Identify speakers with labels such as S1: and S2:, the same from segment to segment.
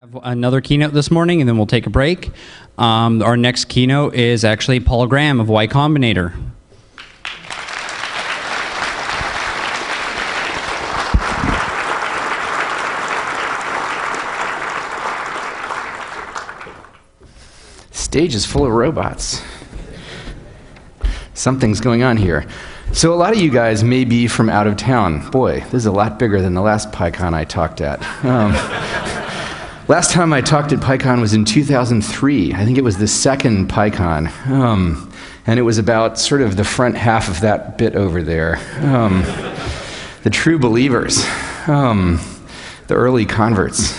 S1: another keynote this morning, and then we'll take a break. Um, our next keynote is actually Paul Graham of Y Combinator.
S2: Stage is full of robots. Something's going on here. So, a lot of you guys may be from out of town. Boy, this is a lot bigger than the last PyCon I talked at. Um, last time I talked at PyCon was in 2003. I think it was the second PyCon. Um, and it was about sort of the front half of that bit over there. Um, the true believers, um, the early converts.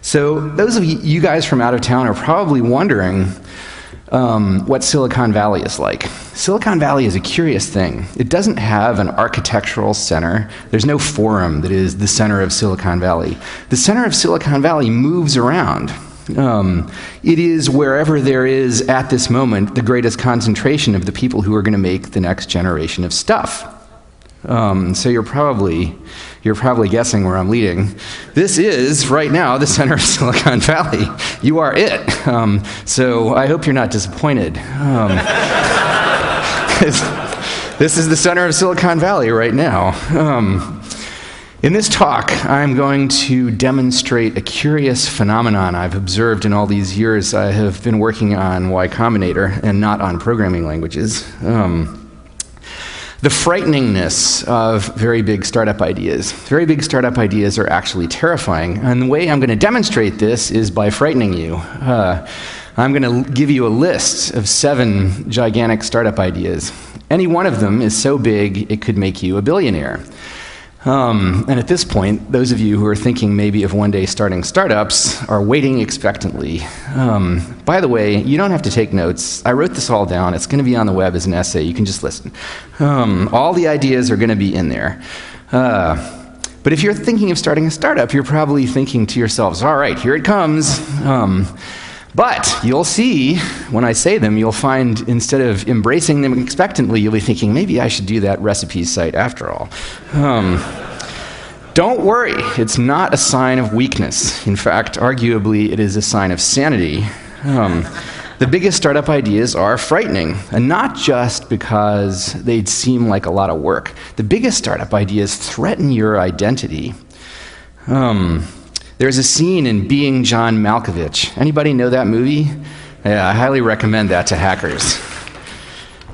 S2: So, those of you guys from out of town are probably wondering um, what Silicon Valley is like. Silicon Valley is a curious thing. It doesn't have an architectural center. There's no forum that is the center of Silicon Valley. The center of Silicon Valley moves around. Um, it is wherever there is, at this moment, the greatest concentration of the people who are going to make the next generation of stuff. Um, so you're probably you're probably guessing where I'm leading. This is right now the center of Silicon Valley. You are it. Um, so I hope you're not disappointed. Um, this is the center of Silicon Valley right now. Um, in this talk, I'm going to demonstrate a curious phenomenon I've observed in all these years I have been working on Y Combinator and not on programming languages. Um, the frighteningness of very big startup ideas. Very big startup ideas are actually terrifying. And the way I'm going to demonstrate this is by frightening you. Uh, I'm going to give you a list of seven gigantic startup ideas. Any one of them is so big it could make you a billionaire. Um, and at this point, those of you who are thinking maybe of one day starting startups are waiting expectantly. Um, by the way, you don't have to take notes. I wrote this all down. It's going to be on the web as an essay. You can just listen. Um, all the ideas are going to be in there. Uh, but if you're thinking of starting a startup, you're probably thinking to yourselves, all right, here it comes. But you'll see when I say them, you'll find instead of embracing them expectantly, you'll be thinking, maybe I should do that recipes site after all. Um, don't worry, it's not a sign of weakness. In fact, arguably, it is a sign of sanity. Um, the biggest startup ideas are frightening, and not just because they seem like a lot of work. The biggest startup ideas threaten your identity. Um, there's a scene in Being John Malkovich. Anybody know that movie? Yeah, I highly recommend that to hackers.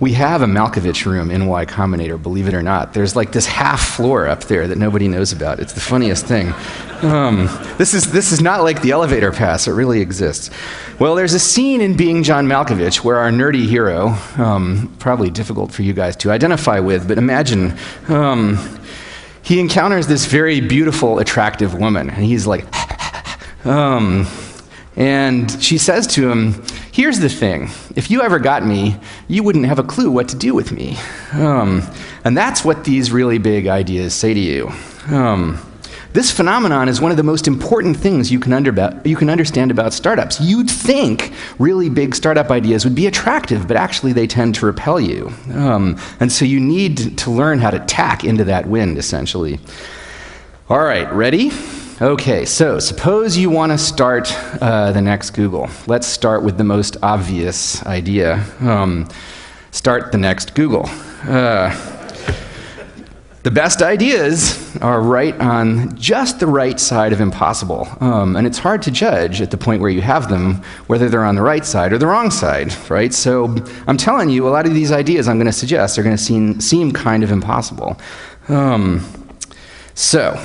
S2: We have a Malkovich room in Y Combinator, believe it or not. There's like this half floor up there that nobody knows about. It's the funniest thing. Um, this, is, this is not like the elevator pass, it really exists. Well, there's a scene in Being John Malkovich where our nerdy hero, um, probably difficult for you guys to identify with, but imagine um, he encounters this very beautiful, attractive woman, and he's like, um, and she says to him, Here's the thing if you ever got me, you wouldn't have a clue what to do with me. Um, and that's what these really big ideas say to you. Um, this phenomenon is one of the most important things you can, you can understand about startups. You'd think really big startup ideas would be attractive, but actually they tend to repel you. Um, and so you need to learn how to tack into that wind, essentially. All right, ready? Okay, so suppose you want to start uh, the next Google. Let's start with the most obvious idea. Um, start the next Google. Uh, the best ideas are right on just the right side of impossible. Um, and it's hard to judge at the point where you have them whether they're on the right side or the wrong side, right? So I'm telling you, a lot of these ideas I'm going to suggest are going to seem, seem kind of impossible. Um, so,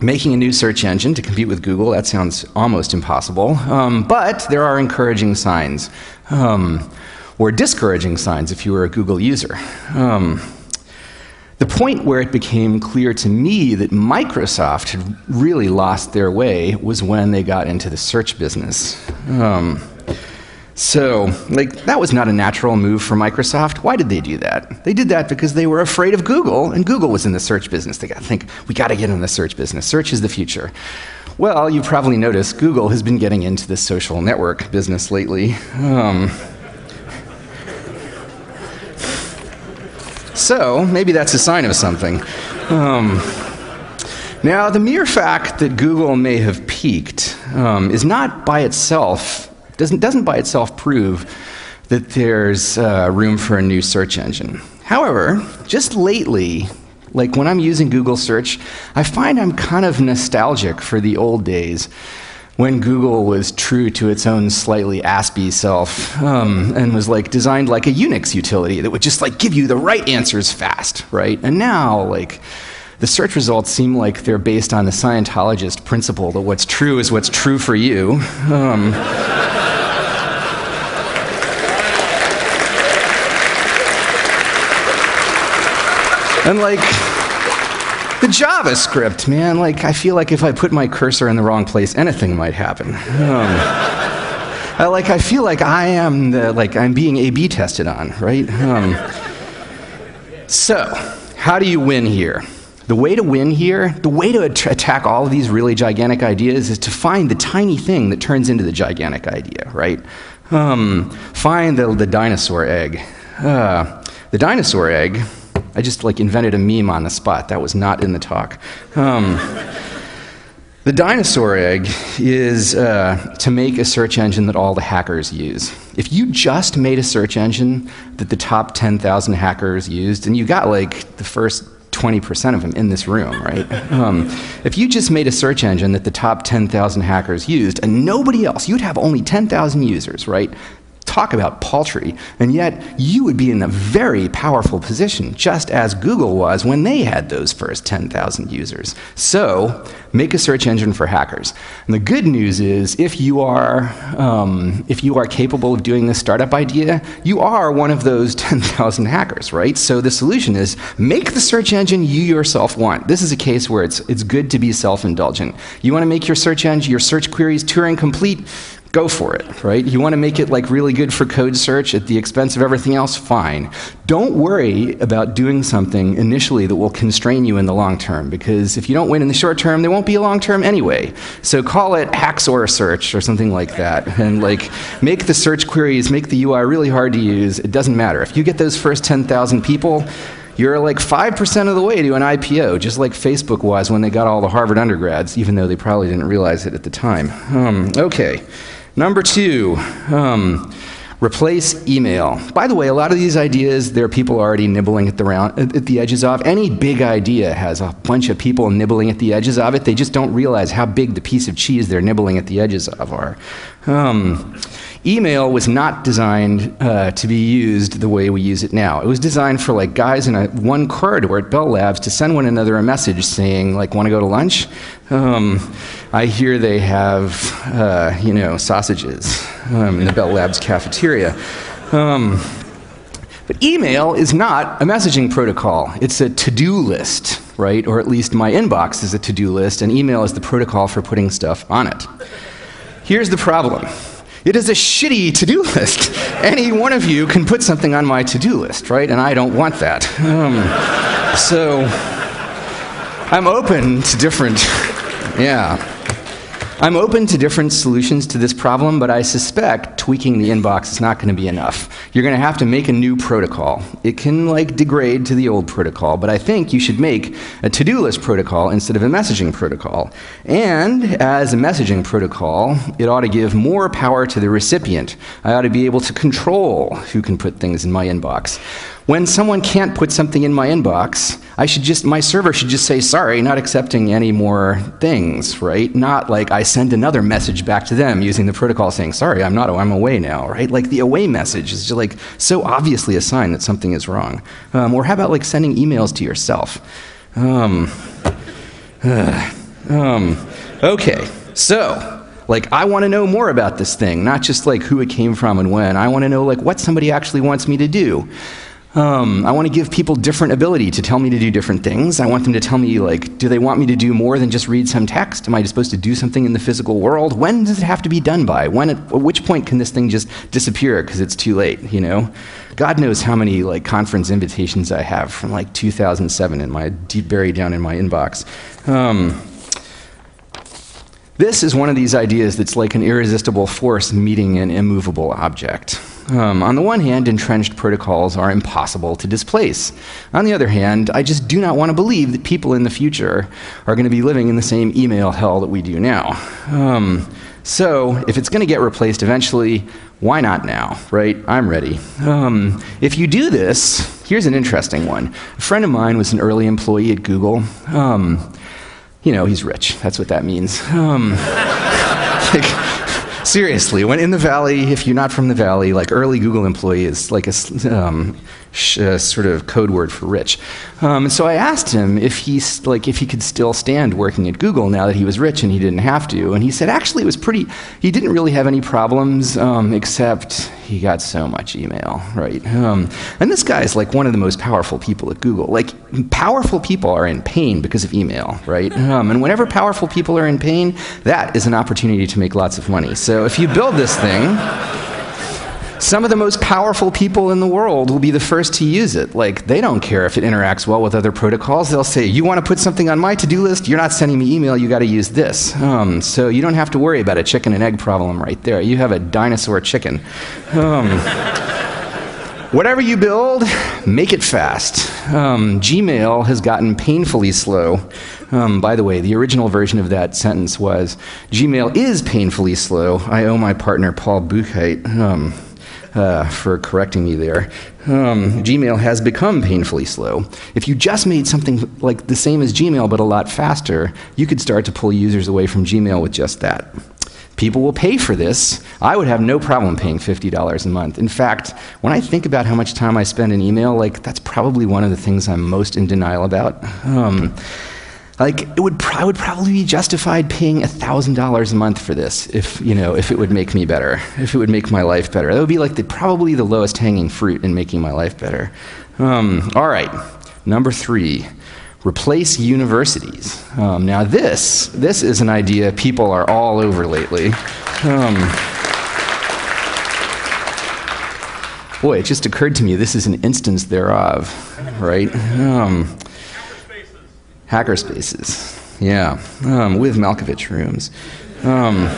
S2: making a new search engine to compete with Google, that sounds almost impossible. Um, but there are encouraging signs, um, or discouraging signs if you were a Google user. The point where it became clear to me that Microsoft had really lost their way was when they got into the search business. Um, so, like, that was not a natural move for Microsoft. Why did they do that? They did that because they were afraid of Google, and Google was in the search business. They got to think, we got to get in the search business. Search is the future. Well, you've probably noticed Google has been getting into the social network business lately. Um, So maybe that's a sign of something. Um, now, the mere fact that Google may have peaked um, is not by itself, doesn't, doesn't by itself prove that there's uh, room for a new search engine. However, just lately, like when I'm using Google search, I find I'm kind of nostalgic for the old days when Google was true to its own slightly aspy self um, and was like designed like a Unix utility that would just like give you the right answers fast, right? And now, like, the search results seem like they're based on the Scientologist principle that what's true is what's true for you. Um, and like, the JavaScript, man, like, I feel like if I put my cursor in the wrong place, anything might happen. Um, I, like, I feel like I am the, like, I'm being A B tested on, right? Um, so, how do you win here? The way to win here, the way to at- attack all of these really gigantic ideas is to find the tiny thing that turns into the gigantic idea, right? Um, find the, the dinosaur egg. Uh, the dinosaur egg, I just like invented a meme on the spot. That was not in the talk. Um, the dinosaur egg is uh, to make a search engine that all the hackers use. If you just made a search engine that the top 10,000 hackers used, and you got like the first 20% of them in this room, right? Um, if you just made a search engine that the top 10,000 hackers used and nobody else, you'd have only 10,000 users, right? Talk about paltry. And yet, you would be in a very powerful position, just as Google was when they had those first 10,000 users. So, make a search engine for hackers. And the good news is, if you are, um, if you are capable of doing this startup idea, you are one of those 10,000 hackers, right? So, the solution is make the search engine you yourself want. This is a case where it's, it's good to be self indulgent. You want to make your search engine, your search queries Turing complete? Go for it, right? You want to make it like really good for code search at the expense of everything else? Fine. Don't worry about doing something initially that will constrain you in the long term, because if you don't win in the short term, there won't be a long term anyway. So call it Haxor search or something like that, and like make the search queries, make the UI really hard to use. It doesn't matter. If you get those first 10,000 people, you're like 5% of the way to an IPO, just like Facebook was when they got all the Harvard undergrads, even though they probably didn't realize it at the time. Um, okay. Number two, um, replace email. By the way, a lot of these ideas, there are people already nibbling at the, round, at the edges of. Any big idea has a bunch of people nibbling at the edges of it. They just don't realize how big the piece of cheese they're nibbling at the edges of are. Um, email was not designed uh, to be used the way we use it now. It was designed for like guys in a, one corridor at Bell Labs to send one another a message saying like, "Want to go to lunch?" Um, I hear they have, uh, you know, sausages um, in the Bell Labs cafeteria. Um, but email is not a messaging protocol. It's a to-do list, right? Or at least my inbox is a to-do list, and email is the protocol for putting stuff on it. Here's the problem. It is a shitty to do list. Any one of you can put something on my to do list, right? And I don't want that. Um, so I'm open to different, yeah. I'm open to different solutions to this problem, but I suspect tweaking the inbox is not going to be enough. You're going to have to make a new protocol. It can like degrade to the old protocol, but I think you should make a to-do list protocol instead of a messaging protocol. And as a messaging protocol, it ought to give more power to the recipient. I ought to be able to control who can put things in my inbox. When someone can't put something in my inbox, I should just my server should just say sorry, not accepting any more things, right? Not like I send another message back to them using the protocol saying sorry, I'm not I'm away now, right? Like the away message is just like so obviously a sign that something is wrong. Um, or how about like sending emails to yourself? Um, uh, um, okay, so like i want to know more about this thing not just like who it came from and when i want to know like what somebody actually wants me to do um, I want to give people different ability to tell me to do different things. I want them to tell me, like, do they want me to do more than just read some text? Am I supposed to do something in the physical world? When does it have to be done by? When at, at which point can this thing just disappear because it's too late, you know? God knows how many, like, conference invitations I have from, like, 2007 in my, deep buried down in my inbox. Um, this is one of these ideas that's like an irresistible force meeting an immovable object. Um, on the one hand, entrenched protocols are impossible to displace. On the other hand, I just do not want to believe that people in the future are going to be living in the same email hell that we do now. Um, so, if it's going to get replaced eventually, why not now, right? I'm ready. Um, if you do this, here's an interesting one. A friend of mine was an early employee at Google. Um, you know, he's rich. That's what that means. Um, like, seriously, when in the valley, if you're not from the valley, like early Google employee is like a um, uh, sort of code word for rich. Um, so I asked him if he like if he could still stand working at Google now that he was rich and he didn't have to. And he said actually it was pretty. He didn't really have any problems um, except he got so much email, right? Um, and this guy is like one of the most powerful people at Google. Like powerful people are in pain because of email, right? Um, and whenever powerful people are in pain, that is an opportunity to make lots of money. So if you build this thing. Some of the most powerful people in the world will be the first to use it. Like, they don't care if it interacts well with other protocols. They'll say, You want to put something on my to do list? You're not sending me email, you got to use this. Um, so you don't have to worry about a chicken and egg problem right there. You have a dinosaur chicken. Um, whatever you build, make it fast. Um, Gmail has gotten painfully slow. Um, by the way, the original version of that sentence was Gmail is painfully slow. I owe my partner Paul Buchheit. Um, uh, for correcting me there. Um, Gmail has become painfully slow. If you just made something like the same as Gmail but a lot faster, you could start to pull users away from Gmail with just that. People will pay for this. I would have no problem paying $50 a month. In fact, when I think about how much time I spend in email, like that's probably one of the things I'm most in denial about. Um, like it would, I would probably be justified paying $1,000 a month for this if, you know, if it would make me better, if it would make my life better. That would be like the, probably the lowest hanging fruit in making my life better. Um, all right, number three, replace universities. Um, now this, this is an idea people are all over lately. Um, boy, it just occurred to me this is an instance thereof, right? Um, Hackerspaces, yeah, um, with Malkovich rooms. Um,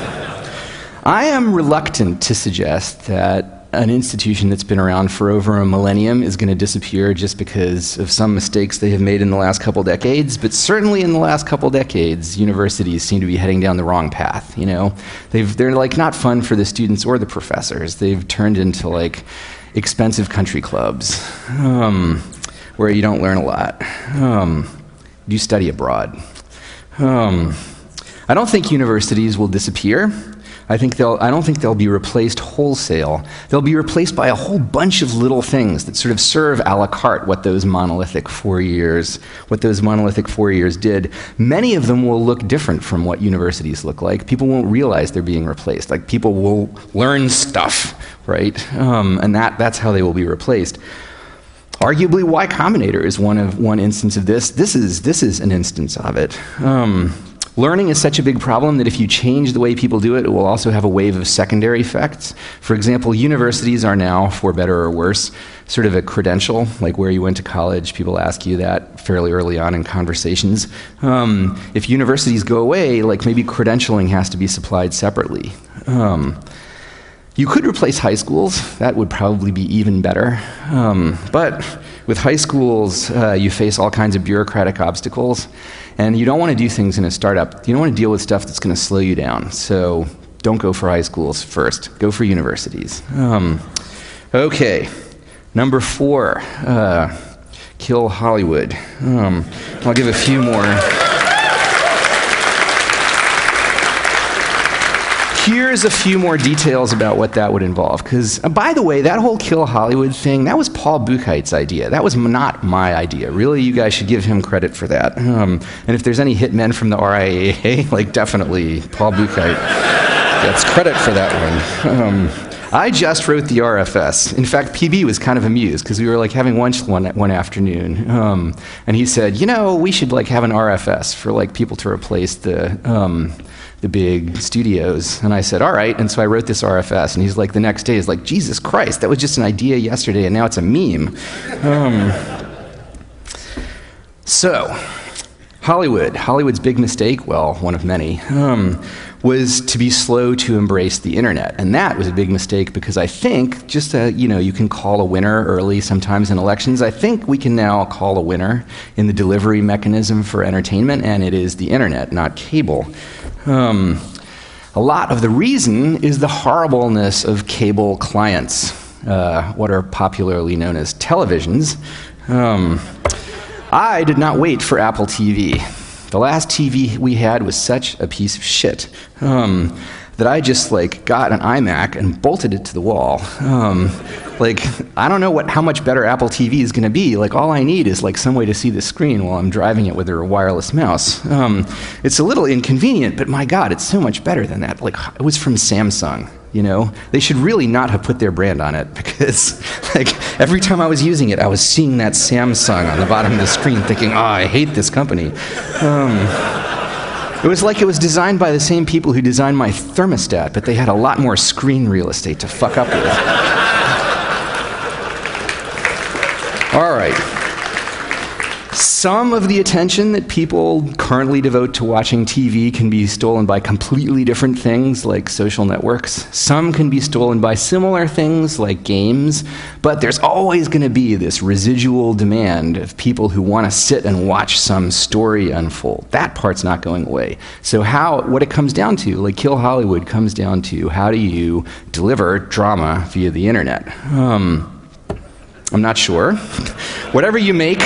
S2: I am reluctant to suggest that an institution that's been around for over a millennium is going to disappear just because of some mistakes they have made in the last couple decades. But certainly in the last couple decades, universities seem to be heading down the wrong path. You know, They've, they're like not fun for the students or the professors. They've turned into like expensive country clubs um, where you don't learn a lot. Um, you study abroad. Um, I don't think universities will disappear. I, think they'll, I don't think they'll be replaced wholesale. They'll be replaced by a whole bunch of little things that sort of serve a la carte what those monolithic four years, what those monolithic four years did. Many of them will look different from what universities look like. People won't realize they're being replaced. Like people will learn stuff, right? Um, and that, that's how they will be replaced. Arguably, Y Combinator is one of one instance of this. This is this is an instance of it. Um, learning is such a big problem that if you change the way people do it, it will also have a wave of secondary effects. For example, universities are now, for better or worse, sort of a credential, like where you went to college. People ask you that fairly early on in conversations. Um, if universities go away, like maybe credentialing has to be supplied separately. Um, you could replace high schools. That would probably be even better. Um, but with high schools, uh, you face all kinds of bureaucratic obstacles, and you don't want to do things in a startup. You don't want to deal with stuff that's going to slow you down. So don't go for high schools first. Go for universities. Um, okay, number four. Uh, kill Hollywood. Um, I'll give a few more. Here's a few more details about what that would involve. Because, uh, by the way, that whole kill Hollywood thing, that was Paul Buchheit's idea. That was not my idea. Really, you guys should give him credit for that. Um, and if there's any hitmen from the RIAA, like, definitely Paul Buchheit gets credit for that one. Um, I just wrote the RFS. In fact, PB was kind of amused because we were like having lunch one, one afternoon, um, and he said, "You know, we should like have an RFS for like people to replace the um, the big studios. And I said, all right. And so I wrote this RFS. And he's like, the next day, he's like, Jesus Christ, that was just an idea yesterday, and now it's a meme. Um, so, Hollywood. Hollywood's big mistake, well, one of many, um, was to be slow to embrace the internet. And that was a big mistake because I think, just uh, you know, you can call a winner early sometimes in elections. I think we can now call a winner in the delivery mechanism for entertainment, and it is the internet, not cable. Um, a lot of the reason is the horribleness of cable clients, uh, what are popularly known as televisions. Um, I did not wait for Apple TV. The last TV we had was such a piece of shit um, that I just like got an iMac and bolted it to the wall. Um, like I don't know what how much better Apple TV is going to be. Like all I need is like some way to see the screen while I'm driving it with a wireless mouse. Um, it's a little inconvenient, but my God, it's so much better than that. Like it was from Samsung. You know, they should really not have put their brand on it because, like, every time I was using it, I was seeing that Samsung on the bottom of the screen, thinking, "Oh, I hate this company." Um, it was like it was designed by the same people who designed my thermostat, but they had a lot more screen real estate to fuck up with. All right. Some of the attention that people currently devote to watching TV can be stolen by completely different things like social networks. Some can be stolen by similar things like games, but there's always going to be this residual demand of people who want to sit and watch some story unfold. That part's not going away. So how what it comes down to, like Kill Hollywood comes down to how do you deliver drama via the internet? Um, I'm not sure. Whatever you make,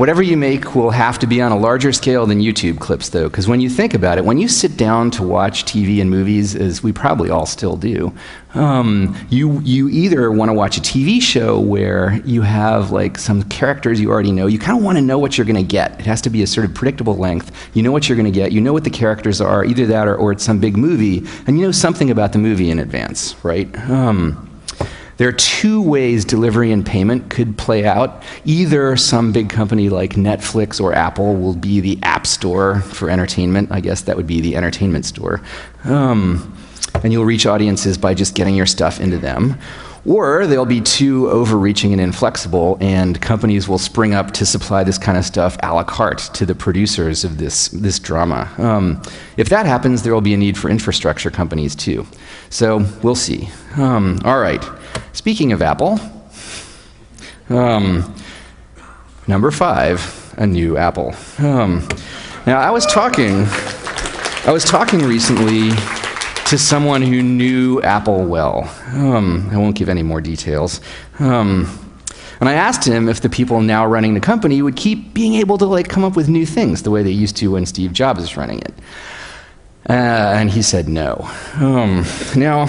S2: Whatever you make will have to be on a larger scale than YouTube clips, though, because when you think about it, when you sit down to watch TV and movies, as we probably all still do, um, you, you either want to watch a TV show where you have like some characters you already know. You kind of want to know what you're going to get. It has to be a sort of predictable length. You know what you're going to get. You know what the characters are, either that or, or it's some big movie, and you know something about the movie in advance, right? Um, there are two ways delivery and payment could play out. Either some big company like Netflix or Apple will be the app store for entertainment. I guess that would be the entertainment store. Um, and you'll reach audiences by just getting your stuff into them. Or they'll be too overreaching and inflexible, and companies will spring up to supply this kind of stuff a la carte to the producers of this, this drama. Um, if that happens, there will be a need for infrastructure companies too. So we'll see. Um, all right. Speaking of Apple, um, number five, a new Apple. Um, now, I was talking, I was talking recently to someone who knew Apple well. Um, I won't give any more details. Um, and I asked him if the people now running the company would keep being able to like come up with new things the way they used to when Steve Jobs was running it. Uh, and he said no. Um, now,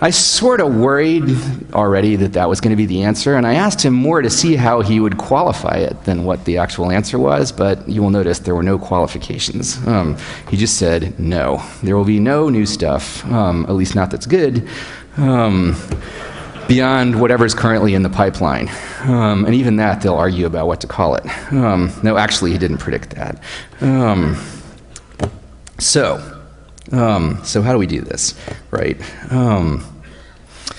S2: I sort of worried already that that was going to be the answer, and I asked him more to see how he would qualify it than what the actual answer was, but you will notice there were no qualifications. Um, he just said, no, there will be no new stuff, um, at least not that's good. Um, beyond whatever's currently in the pipeline. Um, and even that, they'll argue about what to call it. Um, no, actually, he didn't predict that. Um, so, um, so how do we do this, right? Um,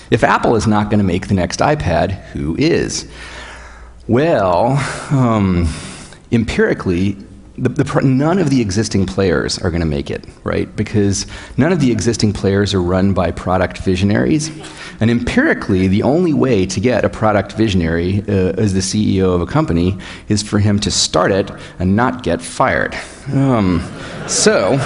S2: if Apple is not going to make the next iPad, who is? Well, um, empirically, the, the, none of the existing players are going to make it, right? Because none of the existing players are run by product visionaries. And empirically, the only way to get a product visionary uh, as the CEO of a company is for him to start it and not get fired. Um, so,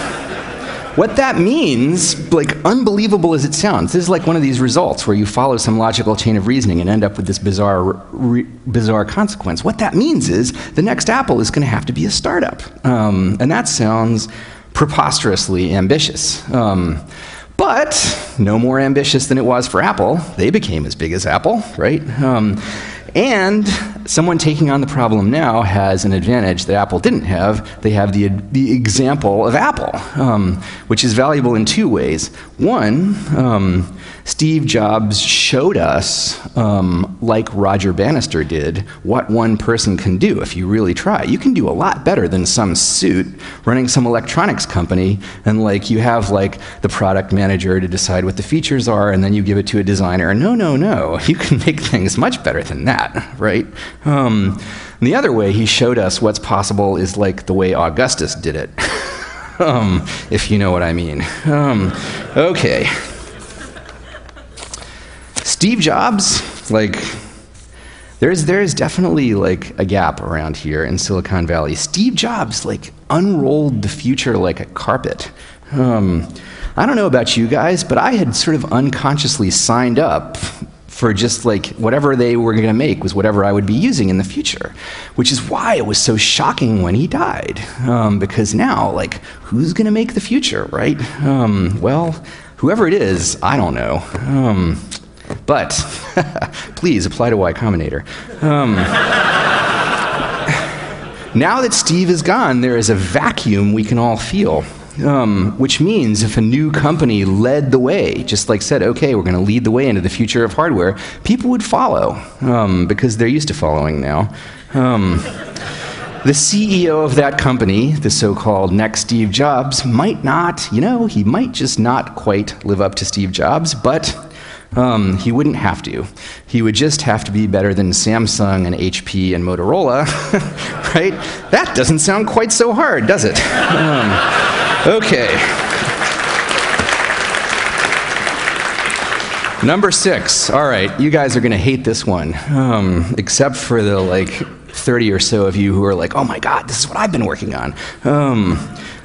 S2: what that means, like unbelievable as it sounds, this is like one of these results where you follow some logical chain of reasoning and end up with this bizarre, re, bizarre consequence. What that means is the next Apple is going to have to be a startup, um, and that sounds preposterously ambitious. Um, but no more ambitious than it was for Apple. They became as big as Apple, right? Um, and someone taking on the problem now has an advantage that Apple didn't have. They have the, the example of Apple, um, which is valuable in two ways. One, um, Steve Jobs showed us, um, like Roger Bannister did, what one person can do if you really try. You can do a lot better than some suit running some electronics company, and like you have like the product manager to decide what the features are, and then you give it to a designer. No, no, no. You can make things much better than that, right? Um, the other way he showed us what's possible is like the way Augustus did it. um, if you know what I mean. Um, okay. Steve Jobs, like, there's there's definitely like a gap around here in Silicon Valley. Steve Jobs like unrolled the future like a carpet. Um, I don't know about you guys, but I had sort of unconsciously signed up for just like whatever they were going to make was whatever I would be using in the future, which is why it was so shocking when he died. Um, because now, like, who's going to make the future, right? Um, well, whoever it is, I don't know. Um, but please apply to Y Combinator. Um, now that Steve is gone, there is a vacuum we can all feel. Um, which means if a new company led the way, just like said, okay, we're going to lead the way into the future of hardware, people would follow um, because they're used to following now. Um, the CEO of that company, the so called next Steve Jobs, might not, you know, he might just not quite live up to Steve Jobs, but um, he wouldn't have to. He would just have to be better than Samsung and HP and Motorola, right? That doesn't sound quite so hard, does it? Um, okay. Number six. All right, you guys are going to hate this one, um, except for the like 30 or so of you who are like, oh my God, this is what I've been working on. Um,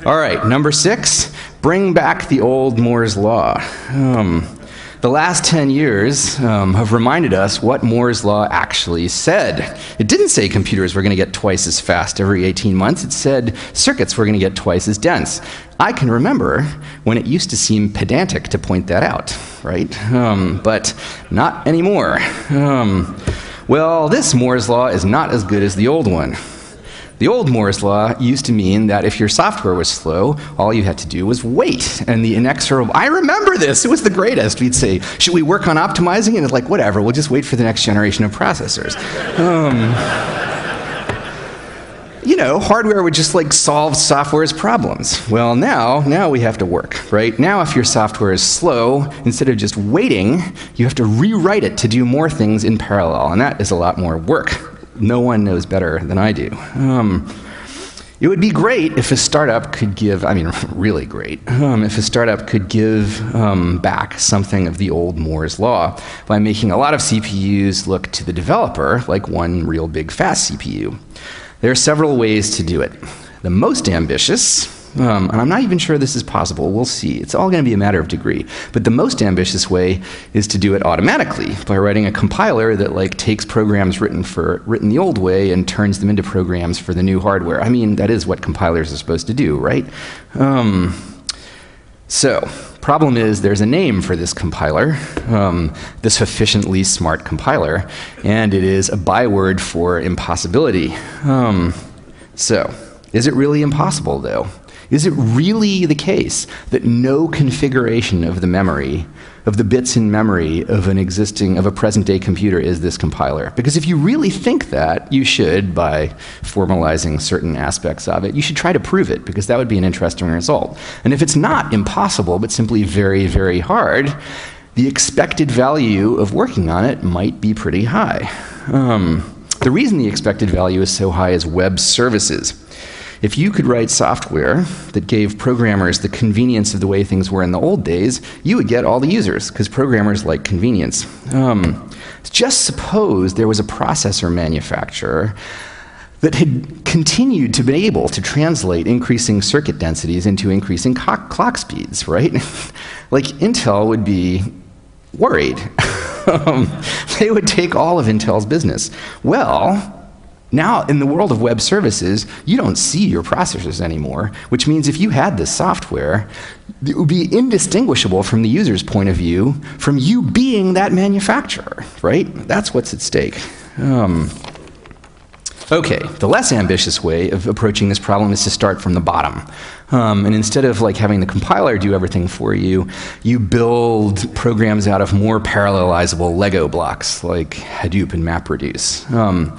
S2: all right, number six, bring back the old Moore's Law. Um, the last 10 years um, have reminded us what Moore's Law actually said. It didn't say computers were going to get twice as fast every 18 months, it said circuits were going to get twice as dense. I can remember when it used to seem pedantic to point that out, right? Um, but not anymore. Um, well, this Moore's Law is not as good as the old one. The old Moore's Law used to mean that if your software was slow, all you had to do was wait. And the inexorable, I remember this, it was the greatest. We'd say, Should we work on optimizing? And it's like, Whatever, we'll just wait for the next generation of processors. Um, you know, hardware would just like solve software's problems. Well, now, now we have to work, right? Now, if your software is slow, instead of just waiting, you have to rewrite it to do more things in parallel, and that is a lot more work no one knows better than I do. Um, it would be great if a startup could give, I mean, really great, um, if a startup could give um, back something of the old Moore's Law by making a lot of CPUs look to the developer like one real big fast CPU. There are several ways to do it. The most ambitious um, and I'm not even sure this is possible. We'll see. It's all going to be a matter of degree. But the most ambitious way is to do it automatically by writing a compiler that like takes programs written for written the old way and turns them into programs for the new hardware. I mean, that is what compilers are supposed to do, right? Um, so, problem is there's a name for this compiler, um, this sufficiently smart compiler, and it is a byword for impossibility. Um, so, is it really impossible though? Is it really the case that no configuration of the memory, of the bits in memory of an existing, of a present day computer is this compiler? Because if you really think that, you should, by formalizing certain aspects of it, you should try to prove it, because that would be an interesting result. And if it's not impossible, but simply very, very hard, the expected value of working on it might be pretty high. Um, the reason the expected value is so high is web services. If you could write software that gave programmers the convenience of the way things were in the old days, you would get all the users, because programmers like convenience. Um, just suppose there was a processor manufacturer that had continued to be able to translate increasing circuit densities into increasing clock speeds, right? like Intel would be worried. um, they would take all of Intel's business. Well, now, in the world of web services, you don't see your processors anymore, which means if you had this software, it would be indistinguishable from the user's point of view from you being that manufacturer, right? That's what's at stake. Um, okay, the less ambitious way of approaching this problem is to start from the bottom. Um, and instead of like having the compiler do everything for you, you build programs out of more parallelizable Lego blocks like Hadoop and MapReduce. Um,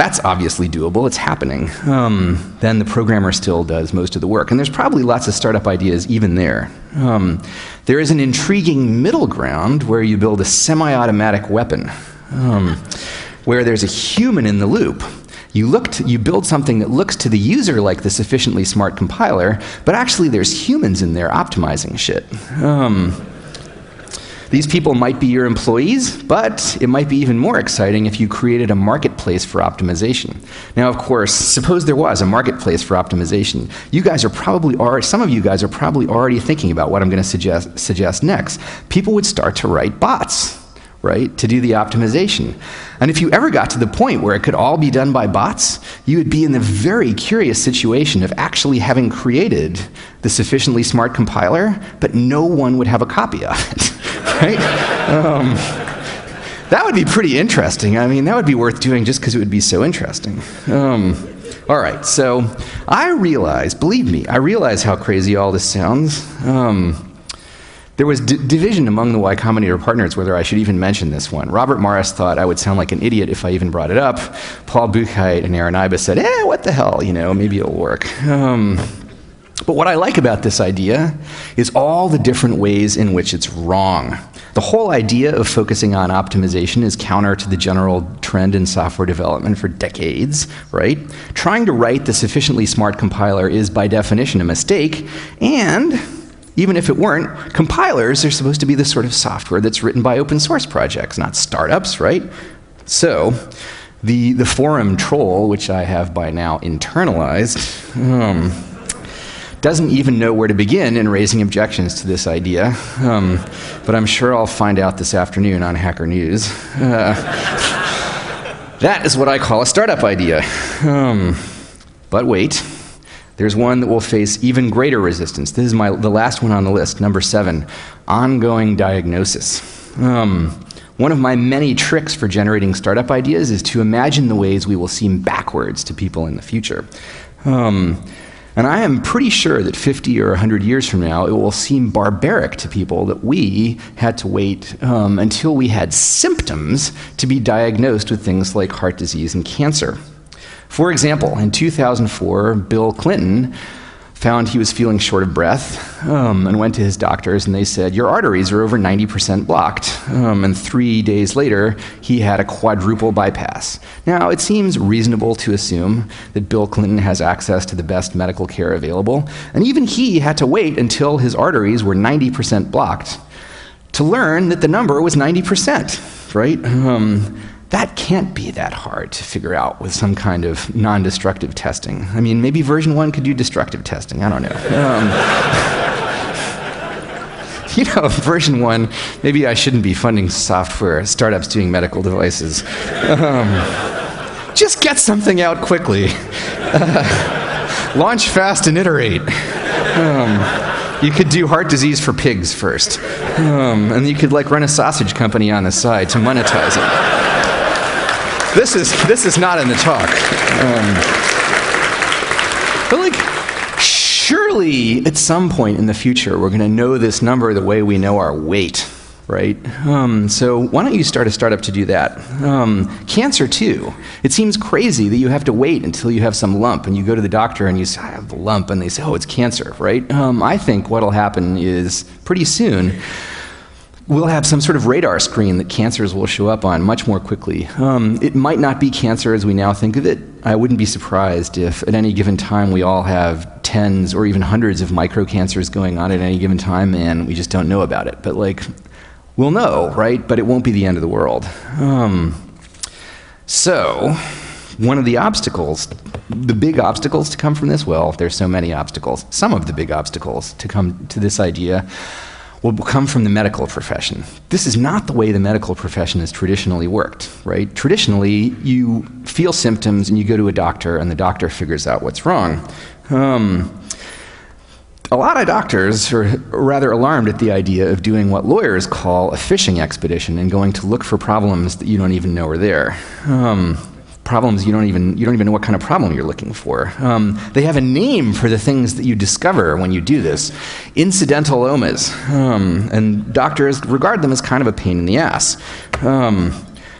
S2: that's obviously doable, it's happening. Um, then the programmer still does most of the work. And there's probably lots of startup ideas even there. Um, there is an intriguing middle ground where you build a semi automatic weapon, um, where there's a human in the loop. You, look to, you build something that looks to the user like the sufficiently smart compiler, but actually there's humans in there optimizing shit. These people might be your employees, but it might be even more exciting if you created a marketplace for optimization. Now, of course, suppose there was a marketplace for optimization. You guys are probably already, some of you guys are probably already thinking about what I'm going to suggest, suggest next. People would start to write bots right, to do the optimization. And if you ever got to the point where it could all be done by bots, you would be in the very curious situation of actually having created the sufficiently smart compiler, but no one would have a copy of it, right? Um, that would be pretty interesting. I mean, that would be worth doing just because it would be so interesting. Um, all right, so I realize, believe me, I realize how crazy all this sounds. Um, there was d- division among the Y Combinator partners whether I should even mention this one. Robert Morris thought I would sound like an idiot if I even brought it up. Paul Buchheit and Aaron Iba said, eh, what the hell, you know, maybe it'll work. Um, but what I like about this idea is all the different ways in which it's wrong. The whole idea of focusing on optimization is counter to the general trend in software development for decades, right? Trying to write the sufficiently smart compiler is by definition a mistake, and even if it weren't, compilers are supposed to be the sort of software that's written by open source projects, not startups, right? So, the, the forum troll, which I have by now internalized, um, doesn't even know where to begin in raising objections to this idea. Um, but I'm sure I'll find out this afternoon on Hacker News. Uh, that is what I call a startup idea. Um, but wait. There's one that will face even greater resistance. This is my, the last one on the list, number seven ongoing diagnosis. Um, one of my many tricks for generating startup ideas is to imagine the ways we will seem backwards to people in the future. Um, and I am pretty sure that 50 or 100 years from now, it will seem barbaric to people that we had to wait um, until we had symptoms to be diagnosed with things like heart disease and cancer. For example, in 2004, Bill Clinton found he was feeling short of breath um, and went to his doctors, and they said, Your arteries are over 90% blocked. Um, and three days later, he had a quadruple bypass. Now, it seems reasonable to assume that Bill Clinton has access to the best medical care available, and even he had to wait until his arteries were 90% blocked to learn that the number was 90%, right? Um, that can't be that hard to figure out with some kind of non destructive testing. I mean, maybe version 1 could do destructive testing. I don't know. Um, you know, version 1, maybe I shouldn't be funding software startups doing medical devices. Um, just get something out quickly. Uh, launch fast and iterate. Um, you could do heart disease for pigs first. Um, and you could like run a sausage company on the side to monetize it this is this is not in the talk. Um, but like, surely at some point in the future, we're going to know this number the way we know our weight, right? Um, so why don't you start a startup to do that? Um, cancer too. It seems crazy that you have to wait until you have some lump, and you go to the doctor and you say, "I have the lump," and they say, "Oh, it's cancer," right? Um, I think what'll happen is pretty soon we'll have some sort of radar screen that cancers will show up on much more quickly. Um, it might not be cancer as we now think of it. I wouldn't be surprised if at any given time we all have tens or even hundreds of microcancers going on at any given time and we just don't know about it. But, like, we'll know, right? But it won't be the end of the world. Um, so, one of the obstacles, the big obstacles to come from this, well, there's so many obstacles. Some of the big obstacles to come to this idea will come from the medical profession. This is not the way the medical profession has traditionally worked, right? Traditionally, you feel symptoms and you go to a doctor, and the doctor figures out what's wrong. Um, a lot of doctors are rather alarmed at the idea of doing what lawyers call a fishing expedition and going to look for problems that you don't even know are there. Um, problems you don't even you don't even know what kind of problem you're looking for. Um, they have a name for the things that you discover when you do this, incidentalomas, um, and doctors regard them as kind of a pain in the ass. Um,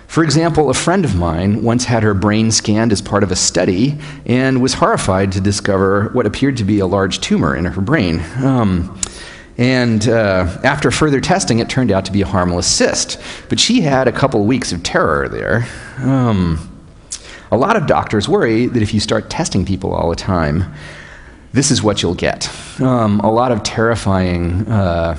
S2: for example, a friend of mine once had her brain scanned as part of a study and was horrified to discover what appeared to be a large tumor in her brain. Um, and uh, after further testing, it turned out to be a harmless cyst. But she had a couple weeks of terror there. Um, a lot of doctors worry that if you start testing people all the time, this is what you'll get. Um, a lot of terrifying. Uh,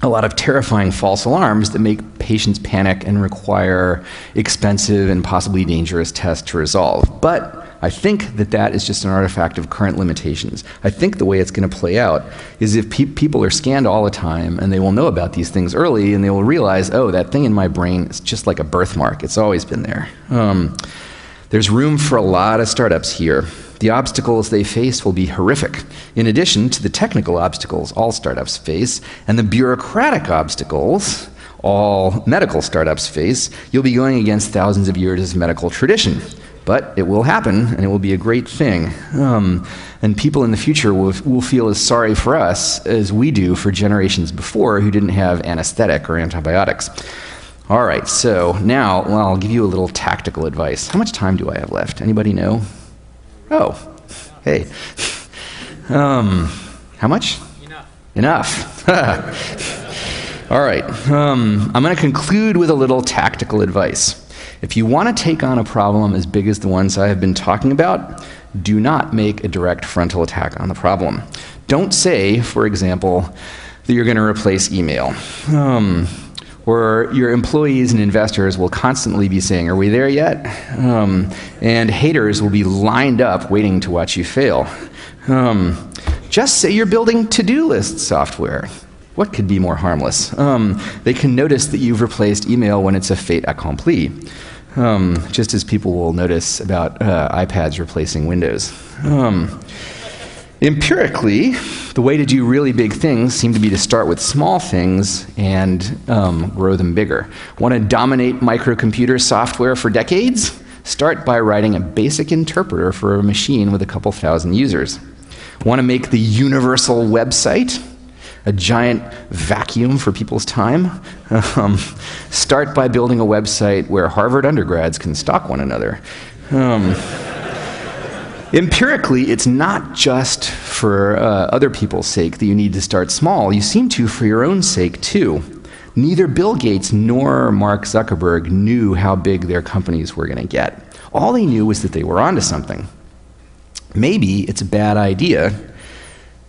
S2: a lot of terrifying false alarms that make patients panic and require expensive and possibly dangerous tests to resolve. But I think that that is just an artifact of current limitations. I think the way it's going to play out is if pe- people are scanned all the time and they will know about these things early and they will realize, oh, that thing in my brain is just like a birthmark. It's always been there. Um, there's room for a lot of startups here. The obstacles they face will be horrific, in addition to the technical obstacles all startups face and the bureaucratic obstacles all medical startups face. You'll be going against thousands of years of medical tradition. But it will happen, and it will be a great thing. Um, and people in the future will, will feel as sorry for us as we do for generations before who didn't have anesthetic or antibiotics. All right, so now well, I'll give you a little tactical advice. How much time do I have left? Anybody know? Oh, hey. Um, how much? Enough. Enough. All right, um, I'm going to conclude with a little tactical advice. If you want to take on a problem as big as the ones I have been talking about, do not make a direct frontal attack on the problem. Don't say, for example, that you're going to replace email. Um, where your employees and investors will constantly be saying, Are we there yet? Um, and haters will be lined up waiting to watch you fail. Um, just say you're building to do list software. What could be more harmless? Um, they can notice that you've replaced email when it's a fait accompli, um, just as people will notice about uh, iPads replacing Windows. Empirically, the way to do really big things seem to be to start with small things and um, grow them bigger. Want to dominate microcomputer software for decades? Start by writing a basic interpreter for a machine with a couple thousand users. Want to make the universal website? A giant vacuum for people's time? Um, start by building a website where Harvard undergrads can stalk one another. Um, Empirically, it's not just for uh, other people's sake that you need to start small. You seem to for your own sake, too. Neither Bill Gates nor Mark Zuckerberg knew how big their companies were going to get. All they knew was that they were onto something. Maybe it's a bad idea.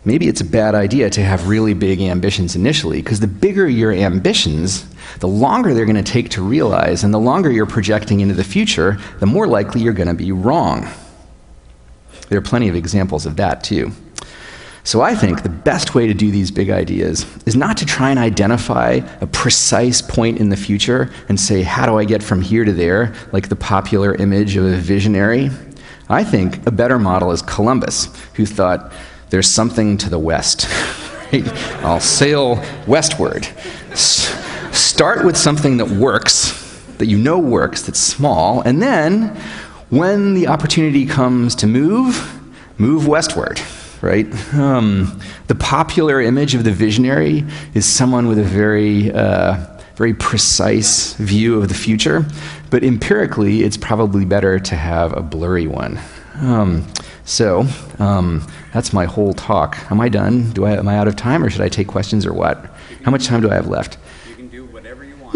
S2: Maybe it's a bad idea to have really big ambitions initially, because the bigger your ambitions, the longer they're going to take to realize, and the longer you're projecting into the future, the more likely you're going to be wrong. There are plenty of examples of that, too. So I think the best way to do these big ideas is not to try and identify a precise point in the future and say, how do I get from here to there, like the popular image of a visionary. I think a better model is Columbus, who thought, there's something to the west. I'll sail westward. S- start with something that works, that you know works, that's small, and then when the opportunity comes to move, move westward, right? Um, the popular image of the visionary is someone with a very, uh, very precise view of the future, but empirically, it's probably better to have a blurry one. Um, so um, that's my whole talk. Am I done? Do I, am I out of time, or should I take questions, or what? How much time do I have left?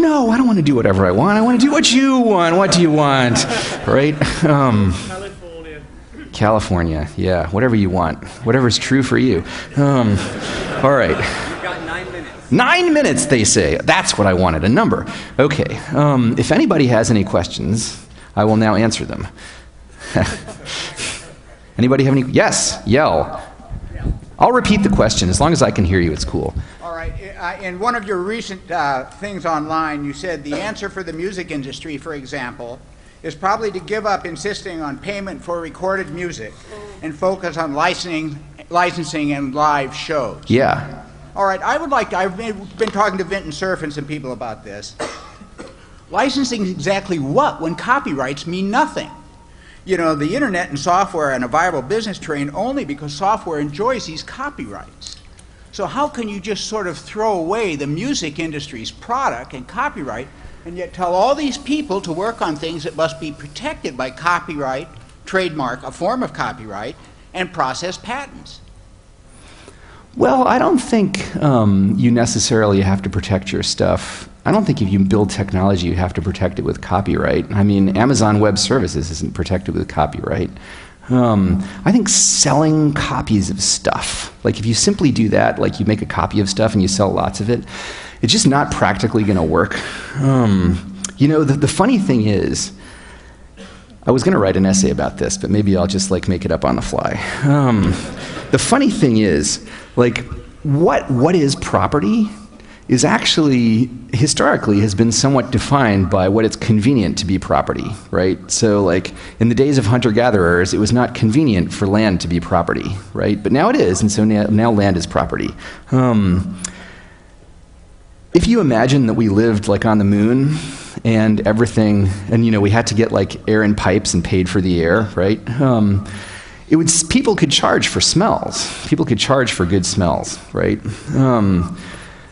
S2: No, I don't want to do whatever I want. I want to do what you want. What do you want? Right? Um, California. California, yeah. Whatever you want. Whatever's true for you. Um, all right. Nine minutes. they say. That's what I wanted, a number. Okay. Um, if anybody has any questions, I will now answer them. anybody have any? Yes, yell. I'll repeat the question. As long as I can hear you, it's cool.
S3: All right. Uh, in one of your recent uh, things online, you said the answer for the music industry, for example, is probably to give up insisting on payment for recorded music and focus on licensing, licensing and live shows.
S2: Yeah.
S3: All right. I would like to, I've been talking to Vinton Cerf and some people about this. Licensing exactly what when copyrights mean nothing? You know, the internet and software and a viable business train only because software enjoys these copyrights. So how can you just sort of throw away the music industry's product and copyright and yet tell all these people to work on things that must be protected by copyright, trademark, a form of copyright, and process patents?
S2: Well, I don't think um, you necessarily have to protect your stuff. I don't think if you build technology, you have to protect it with copyright. I mean, Amazon Web Services isn't protected with copyright. Um, I think selling copies of stuff, like if you simply do that, like you make a copy of stuff and you sell lots of it, it's just not practically going to work. Um, you know, the, the funny thing is, I was going to write an essay about this, but maybe I'll just like make it up on the fly. Um, the funny thing is, like, what what is property is actually historically has been somewhat defined by what it's convenient to be property, right? So like in the days of hunter gatherers, it was not convenient for land to be property, right? But now it is, and so now, now land is property. Um, if you imagine that we lived like on the moon and everything, and you know we had to get like air in pipes and paid for the air, right? Um, it would people could charge for smells. People could charge for good smells, right? Um,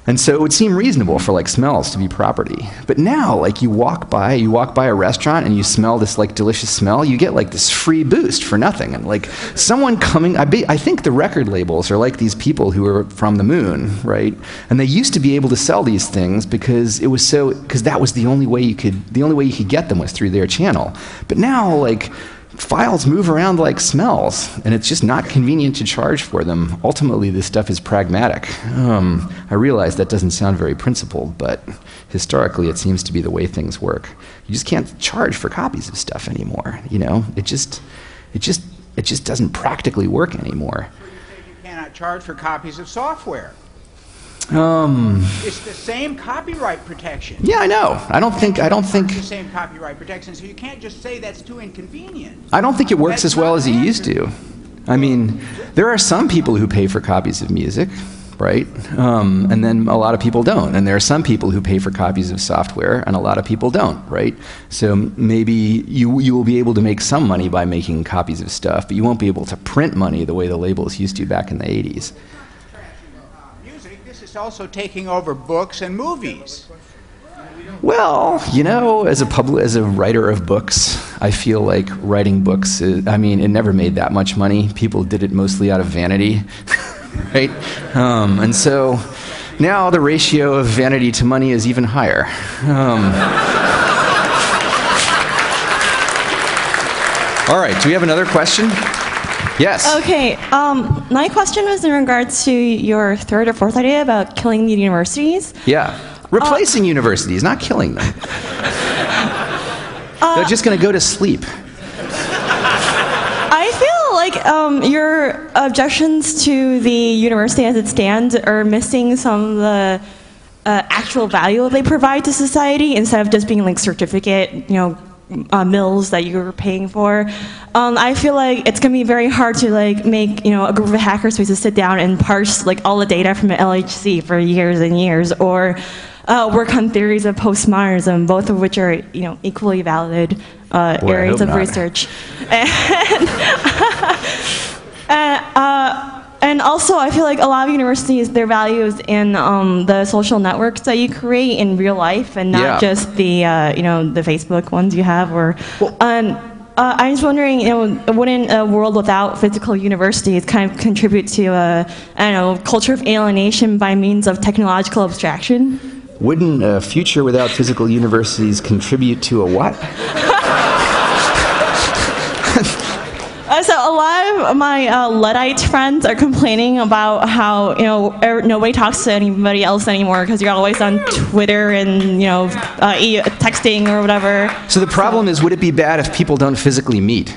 S2: and so it would seem reasonable for like smells to be property. But now, like you walk by, you walk by a restaurant and you smell this like delicious smell, you get like this free boost for nothing. And like someone coming, I, be, I think the record labels are like these people who are from the moon, right? And they used to be able to sell these things because it was so, because that was the only way you could, the only way you could get them was through their channel. But now, like, files move around like smells, and it's just not convenient to charge for them. Ultimately, this stuff is pragmatic. Um, I realize that doesn't sound very principled, but historically, it seems to be the way things work. You just can't charge for copies of stuff anymore. You know, it just, it just, it just doesn't practically work anymore.
S3: You cannot charge for copies of software.
S2: Um,
S3: It's the same copyright protection.
S2: yeah, I know. I don't think. I don't think.
S3: The same copyright protection, so you can't just say that's too inconvenient.
S2: I don't think it works
S3: That's
S2: as well as it used to. I mean, there are some people who pay for copies of music, right? Um, and then a lot of people don't. And there are some people who pay for copies of software, and a lot of people don't, right? So maybe you, you will be able to make some money by making copies of stuff, but you won't be able to print money the way the labels used to back in the 80s.
S3: Is also taking over books and movies.
S2: Well, you know, as a public, as a writer of books, I feel like writing books. Is, I mean, it never made that much money. People did it mostly out of vanity, right? Um, and so now the ratio of vanity to money is even higher. Um, all right. Do we have another question? Yes.
S4: Okay, um, my question was in regards to your third or fourth idea about killing the universities.
S2: Yeah. Replacing universities, not killing them. They're just going to go to sleep.
S4: I feel like um, your objections to the university as it stands are missing some of the uh, actual value they provide to society instead of just being like certificate, you know, uh, mills that you're paying for. Um, I feel like it's gonna be very hard to like make you know a group of hackers to sit down and parse like all the data from the LHC for years and years, or uh, work on theories of postmodernism, both of which are you know equally valid uh,
S2: Boy,
S4: areas of
S2: not.
S4: research. And, and, also, I feel like a lot of universities, their value is in um, the social networks that you create in real life, and not
S2: Yeah.
S4: just the uh, you know the Facebook ones you have. Or, and uh, I was wondering, you know, wouldn't a world without physical universities kind of contribute to a I don't know culture of alienation by means of technological abstraction?
S2: Wouldn't a future without physical universities contribute to a what?
S4: So a lot of my uh, Luddite friends are complaining about how you know er, nobody talks to anybody else anymore because you're always on Twitter and you know uh, e- texting or whatever.
S2: So the problem is, would it be bad if people don't physically meet?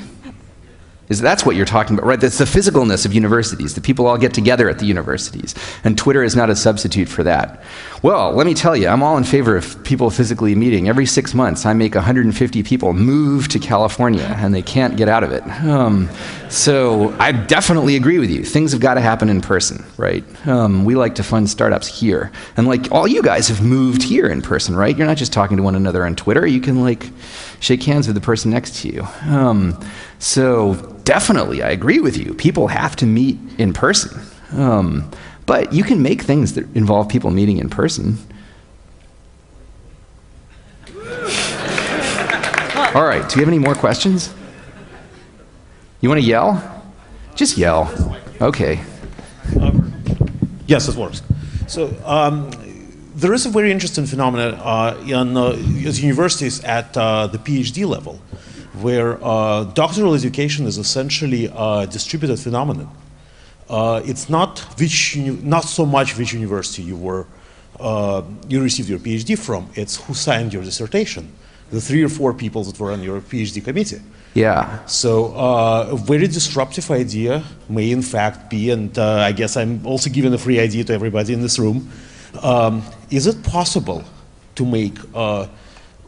S2: Is that's what you're talking about, right? That's the physicalness of universities. The people all get together at the universities, and Twitter is not a substitute for that. Well, let me tell you, I'm all in favor of people physically meeting. Every six months, I make 150 people move to California, and they can't get out of it. Um, so I definitely agree with you. Things have got to happen in person, right? Um, we like to fund startups here, and like all you guys have moved here in person, right? You're not just talking to one another on Twitter. You can like shake hands with the person next to you. Um, so definitely, I agree with you. People have to meet in person. Um, but you can make things that involve people meeting in person. All right, do you have any more questions? You want to yell? Just yell. Okay.
S5: Yes, it works. So um, there is a very interesting phenomenon uh, in uh, universities at uh, the PhD level, where uh, doctoral education is essentially a distributed phenomenon. Uh, it's not which not so much which university you were uh, you received your PhD from. It's who signed your dissertation. The three or four people that were on your PhD committee.
S2: Yeah.
S5: So uh, a very disruptive idea may in fact be, and uh, I guess I'm also giving a free idea to everybody in this room. Um, is it possible to make uh,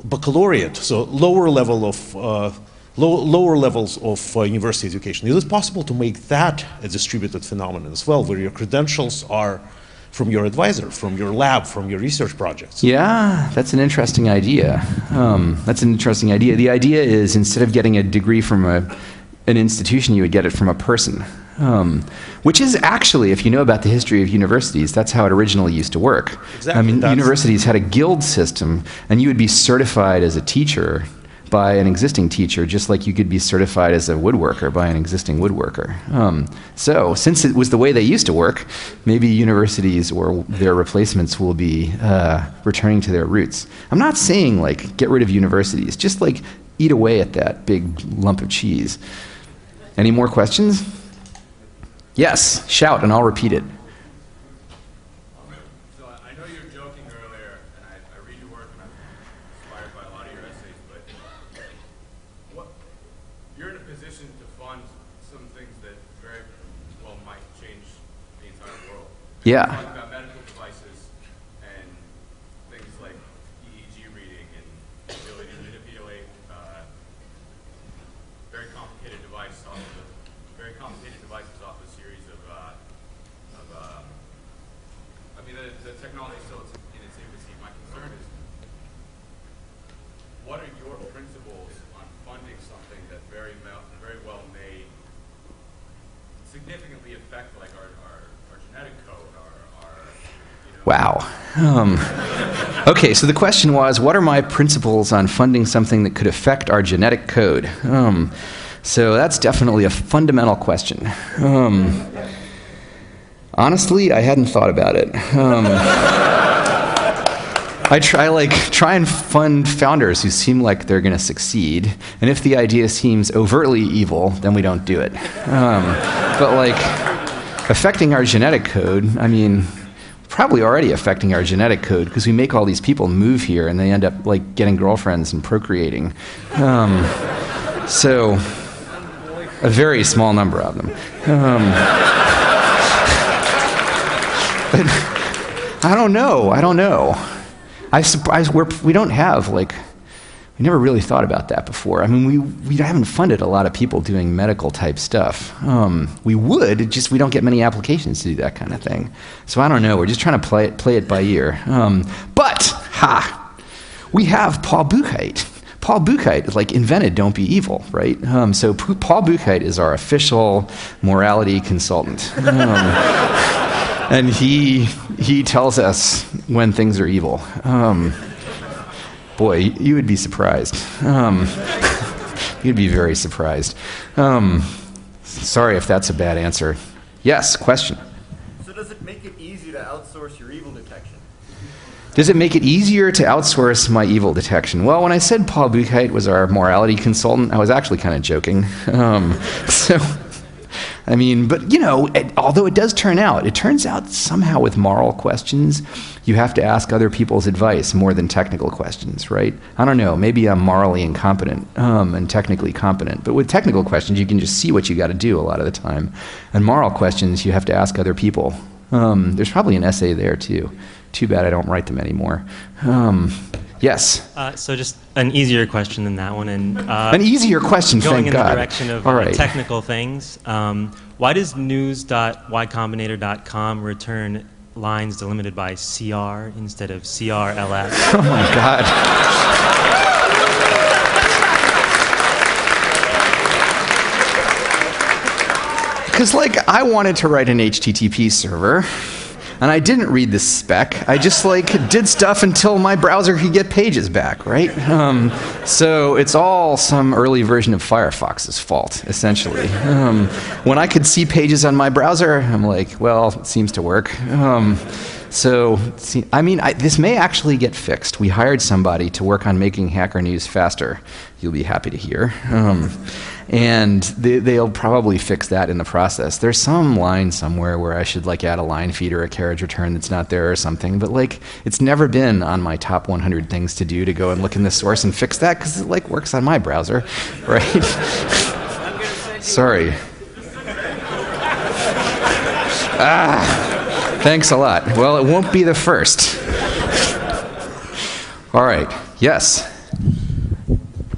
S5: baccalaureate, so lower level of uh, low, lower levels of uh, university education, is it possible to make that a distributed phenomenon as well, where your credentials are from your advisor, from your lab, from your research projects?
S2: Yeah, that's an interesting idea. Um, that's an interesting idea. The idea is instead of getting a degree from a, an institution, you would get it from a person. Um, which is actually, if you know about the history of universities, that's how it originally used to work.
S5: Exactly,
S2: I mean, universities had a guild system, and you would be certified as a teacher by an existing teacher, just like you could be certified as a woodworker by an existing woodworker. Um, so, since it was the way they used to work, maybe universities or their replacements will be uh, returning to their roots. I'm not saying like get rid of universities, just like eat away at that big lump of cheese. Any more questions? Yes, shout and I'll repeat it.
S6: So I I know you were joking earlier, and I, I read your work and I'm inspired by a lot of your essays, but what, you're in a position to fund some things that very well might change the entire world.
S2: Yeah.
S6: You're talking about medical devices and things like EEG reading and the ability to manipulate uh, very complicated device off of a, very complicated devices off a series of, uh, of uh, I mean, the, the technology is still in its infancy. My concern is, what are your principles on funding something that very very well may significantly affect like our, our, our genetic code, our, our you know,
S2: Wow. Um, okay, so the question was what are my principles on funding something that could affect our genetic code? Um, so that's definitely a fundamental question. Um, honestly, I hadn't thought about it. I try like try and fund founders who seem like they're going to succeed, and if the idea seems overtly evil, then we don't do it. Um, but like affecting our genetic code, I mean, probably already affecting our genetic code because we make all these people move here and they end up like getting girlfriends and procreating. Um, so, a very small number of them. Um, I don't know. I don't know. I surprise we're, we don't have like we never really thought about that before. I mean, we, we haven't funded a lot of people doing medical type stuff. Um, we would, just we don't get many applications to do that kind of thing. So I don't know. We're just trying to play it, play it by ear. Um, but, ha, we have Paul Buchheit. Paul Buchheit, like invented "Don't Be Evil," right? Um, so Paul Buchheit is our official morality consultant, um, and he he tells us when things are evil. Um, Boy, you would be surprised. Um, you'd be very surprised. Um, sorry if that's a bad answer. Yes, question.
S7: So does it make it easier to outsource your evil detection?
S2: Does it make it easier to outsource my evil detection? Well, when I said Paul Buchheit was our morality consultant, I was actually kind of joking. Um, so, I mean, but you know, it, although it does turn out, it turns out somehow with moral questions, you have to ask other people's advice more than technical questions, right? I don't know. Maybe I'm morally incompetent um, and technically competent, but with technical questions, you can just see what you got to do a lot of the time. And moral questions, you have to ask other people. Um, there's probably an essay there too. Too bad I don't write them anymore. Um, Yes.
S8: Uh, so just an easier question than that one, and uh,
S2: an easier question.
S8: Going
S2: thank
S8: in
S2: God.
S8: the direction of
S2: right.
S8: technical things. Um, why does news.ycombinator.com return lines delimited by CR instead of CRLF?
S2: oh my God. Because like I wanted to write an HTTP server and I didn't read the spec. I just like did stuff until my browser could get pages back, right? Um, so it's all some early version of Firefox's fault, essentially. Um, when I could see pages on my browser, I'm like, well, it seems to work. Um, so, see, I mean, I, this may actually get fixed. We hired somebody to work on making Hacker News faster. You'll be happy to hear. Um, and they, they'll probably fix that in the process. There's some line somewhere where I should like add a line feed or a carriage return that's not there or something, but like it's never been on my top 100 things to do to go and look in the source and fix that because it like works on my browser, right? Sorry. ah, thanks a lot. Well, it won't be the first. All right. Yes.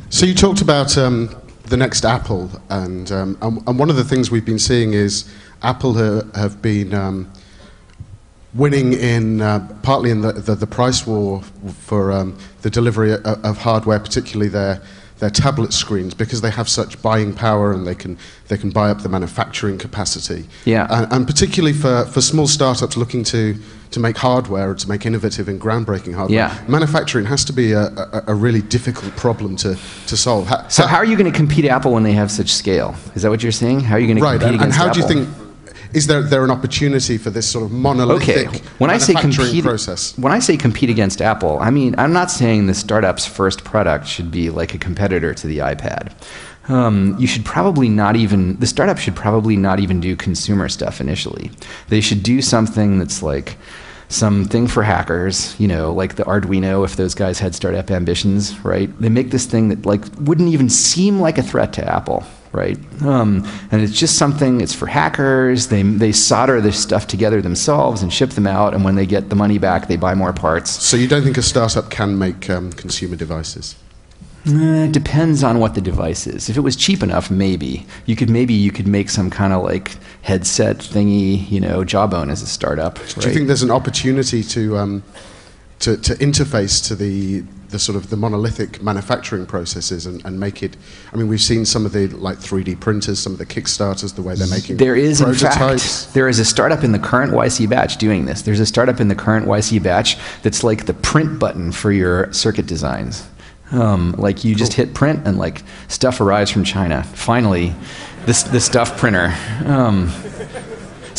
S9: So you talked about um, the next Apple, and, um, and, and one of the things we've been seeing is Apple ha- have been um, winning in uh, partly in the, the, the, price war for um, the delivery of, of, hardware, particularly their their tablet screens, because they have such buying power and they can they can buy up the manufacturing capacity.
S2: Yeah,
S9: and, and particularly for, for small startups looking to to make hardware, to make innovative and groundbreaking hardware.
S2: Yeah.
S9: Manufacturing has to be a, a, a really difficult problem to, to solve.
S2: How, so, how are you going to compete Apple when they have such scale? Is that what you're saying? How are you going to
S9: right,
S2: compete
S9: and,
S2: against
S9: Apple?
S2: Apple?
S9: And how do you think is there, there an opportunity for this sort of monolithic
S2: okay. when I say compete,
S9: process?
S2: When I say compete against Apple, I mean I'm not saying the startup's first product should be like a competitor to the iPad. Um, you should probably not even the startup should probably not even do consumer stuff initially. They should do something that's like something for hackers, you know, like the Arduino if those guys had startup ambitions, right? They make this thing that like wouldn't even seem like a threat to Apple, right? Um, and it's just something, it's for hackers. They, they solder this stuff together themselves and ship them out, and when they get the money back, they buy more parts.
S9: So you don't think a startup can make um, consumer devices?
S2: Uh, it depends on what the device is. If it was cheap enough, maybe you could maybe you could make some kind of like headset thingy, you know, Jawbone as a startup.
S9: Right? Do you think there's an opportunity to, um, to to interface to the the sort of the monolithic manufacturing processes and, and make it? I mean, we've seen some of the like 3D printers, some of the Kickstarters, the way they're making.
S2: There is
S9: prototypes.
S2: in fact there is a startup in the current YC batch doing this. There's a startup in the current YC batch that's like the print button for your circuit designs. Um, like you just hit print and like stuff arrives from China. Finally, this the stuff printer. Um,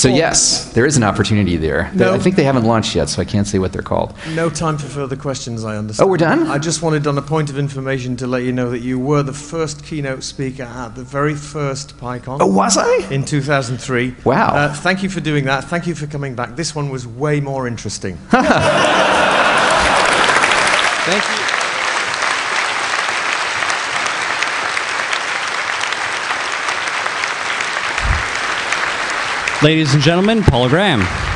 S2: so yes, there is an opportunity there.
S10: No.
S2: I think they haven't launched yet, so I can't say what they're called.
S10: No time for further questions, I understand.
S2: Oh, we're done?
S10: I just wanted on a point of information to let you know that you were the first keynote speaker at the very first PyCon.
S2: Oh, was I?
S10: In 2003.
S2: Wow.
S10: Uh, thank you for doing that. Thank you for coming back. This one was way more interesting.
S1: Ladies and gentlemen, Paul Graham.